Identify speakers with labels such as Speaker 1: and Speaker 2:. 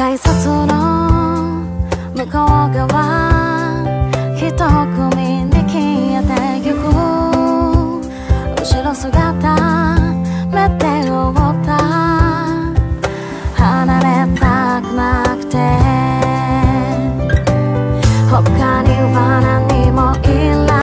Speaker 1: 改札の向こう側一組に消えてゆく。後ろ姿目で覆った。離れたくなくて。他には